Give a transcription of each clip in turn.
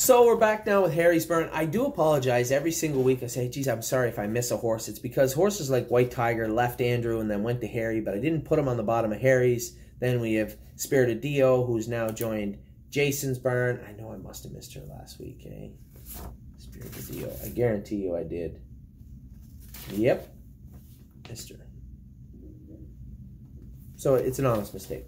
So we're back now with Harry's Barn. I do apologize every single week. I say, geez, I'm sorry if I miss a horse. It's because horses like White Tiger left Andrew and then went to Harry, but I didn't put him on the bottom of Harry's. Then we have Spirited Dio, who's now joined Jason's Barn. I know I must have missed her last week, eh? Spirited Dio. I guarantee you I did. Yep. Missed her. So it's an honest mistake.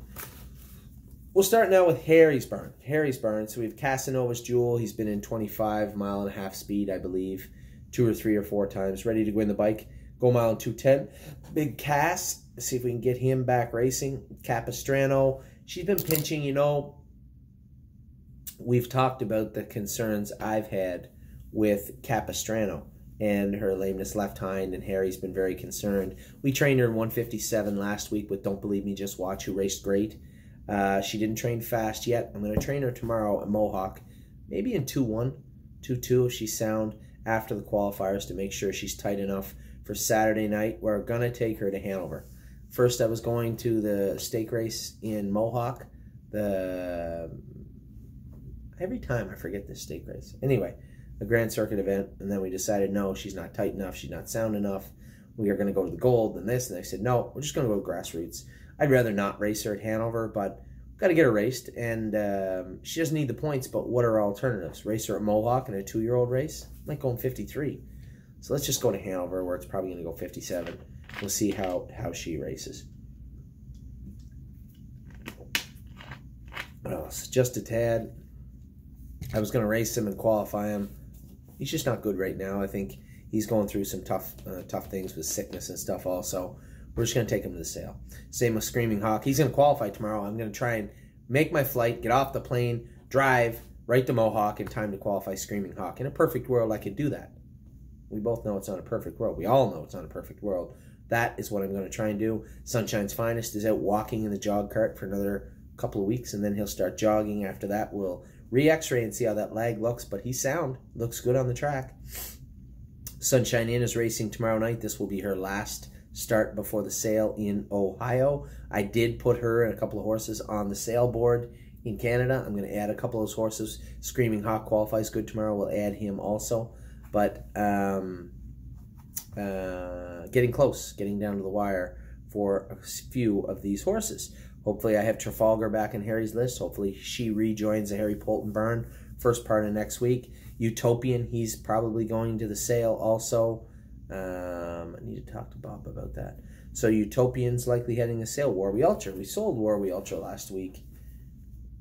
We'll start now with Harry's Barn. Harry's Barn. So we have Casanova's Jewel. He's been in 25 mile and a half speed, I believe, two or three or four times. Ready to win the bike. Go mile and 210. Big Cass. See if we can get him back racing. Capistrano. She's been pinching, you know. We've talked about the concerns I've had with Capistrano and her lameness left hind, and Harry's been very concerned. We trained her in 157 last week with Don't Believe Me, Just Watch, who raced great. Uh, she didn't train fast yet. I'm going to train her tomorrow at Mohawk, maybe in 2 1, 2 2 if she's sound after the qualifiers to make sure she's tight enough for Saturday night. We're going to take her to Hanover. First, I was going to the stake race in Mohawk. The every time I forget this stake race. Anyway, a Grand Circuit event, and then we decided no, she's not tight enough, she's not sound enough. We are going to go to the gold and this, and they said no, we're just going to go to grassroots. I'd rather not race her at Hanover, but got to get her raced. And um, she doesn't need the points, but what are our alternatives? Race her at Mohawk in a two year old race? Like going 53. So let's just go to Hanover where it's probably going to go 57. We'll see how, how she races. What else? Just a tad. I was going to race him and qualify him. He's just not good right now. I think he's going through some tough uh, tough things with sickness and stuff also. We're just going to take him to the sale. Same with Screaming Hawk. He's going to qualify tomorrow. I'm going to try and make my flight, get off the plane, drive right to Mohawk in time to qualify Screaming Hawk. In a perfect world, I could do that. We both know it's not a perfect world. We all know it's not a perfect world. That is what I'm going to try and do. Sunshine's Finest is out walking in the jog cart for another couple of weeks, and then he'll start jogging. After that, we'll re-x-ray and see how that leg looks, but he's sound. Looks good on the track. Sunshine Inn is racing tomorrow night. This will be her last start before the sale in Ohio. I did put her and a couple of horses on the sale board in Canada. I'm going to add a couple of those horses. Screaming Hawk qualifies good tomorrow. We'll add him also. But um, uh, getting close, getting down to the wire for a few of these horses. Hopefully, I have Trafalgar back in Harry's list. Hopefully, she rejoins the Harry Polton burn first part of next week. Utopian, he's probably going to the sale also. Um, I need to talk to Bob about that. So Utopian's likely heading a sale. Warrawee Ultra. We sold Warrawee Ultra last week.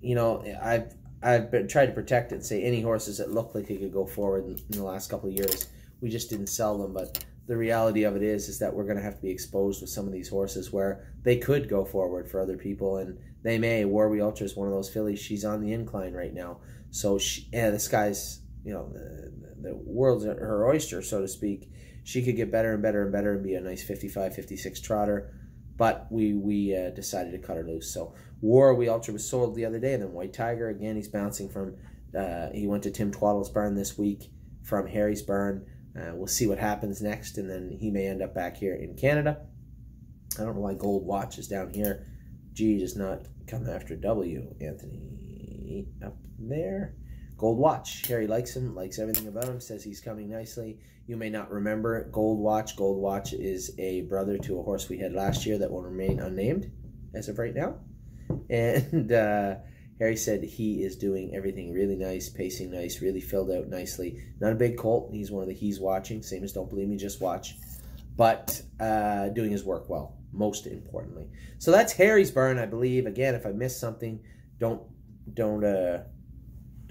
You know, I've I've been tried to protect it say any horses that look like they could go forward in, in the last couple of years. We just didn't sell them, but the reality of it is is that we're going to have to be exposed with some of these horses where they could go forward for other people and they may Warrawee Ultra is one of those fillies she's on the incline right now so she, yeah this guy's you know the, the world's her oyster so to speak she could get better and better and better and be a nice 55, 56 trotter. But we we uh, decided to cut her loose. So Warrawee Ultra was sold the other day, and then White Tiger again. He's bouncing from. Uh, he went to Tim Twaddle's barn this week from Harry's barn. Uh, we'll see what happens next, and then he may end up back here in Canada. I don't know why Gold Watch is down here. G does not come after W. Anthony up there. Gold Watch. Harry likes him, likes everything about him, says he's coming nicely. You may not remember. Gold Watch. Gold Watch is a brother to a horse we had last year that will remain unnamed as of right now. And uh, Harry said he is doing everything really nice, pacing nice, really filled out nicely. Not a big colt. He's one of the he's watching. Same as Don't Believe Me, Just Watch. But uh, doing his work well, most importantly. So that's Harry's barn, I believe. Again, if I missed something, don't don't uh,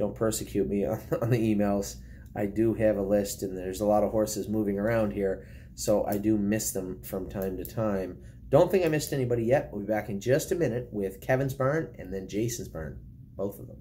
don't persecute me on, on the emails. I do have a list, and there's a lot of horses moving around here, so I do miss them from time to time. Don't think I missed anybody yet. We'll be back in just a minute with Kevin's Barn and then Jason's Barn, both of them.